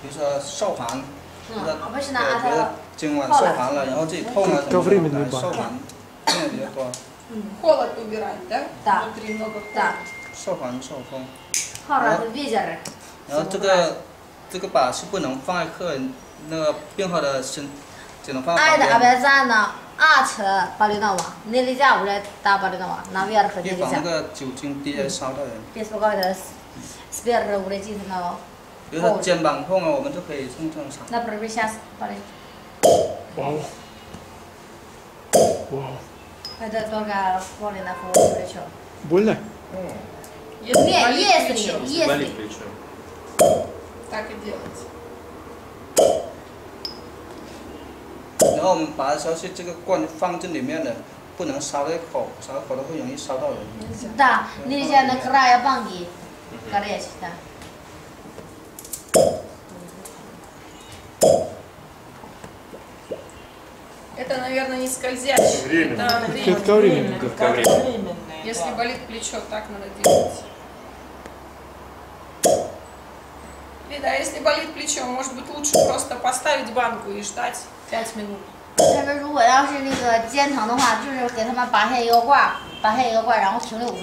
比如说受寒，嗯那不是对拿阿比如他今晚受寒了，然后自己痛啊什么的，来受寒，病的比较多， Холод убирать, да? Да. Внутри много холода. Да. 受寒受风。好了，就别人。然后这个这个把是不能放在客人那个病号的身，只能放在俺的阿旁边，白咱呢，俺吃巴里那瓦，你的家屋来打巴里那瓦，那边和你的家预防那。个酒精滴来烧到人。别说搞的，别人屋里进那个， 比如说肩膀痛啊，我们就可以用正常。那不是被吓死巴里。哇哦！哇哦！还得多个巴里那服务的去。 Больно? Если Не, болит если, плечо, если. Болит плечо. так и делать. 然后我们拔的时候是这个罐放这里面的，不能烧在口，烧在口的会容易烧到人。 Да, нельзя на края банки горячий, да. Это, наверное, не скользящий. Временно. Это временно. Кратковременный. Кратковременный. Если болит плечо, так надо делать. Лида, а если болит плечо, может быть лучше просто поставить банку и ждать 5 минут. 但是如果要是那个肩疼的话，就是给他们拔下一个罐儿，拔下一个罐儿，然后停留五分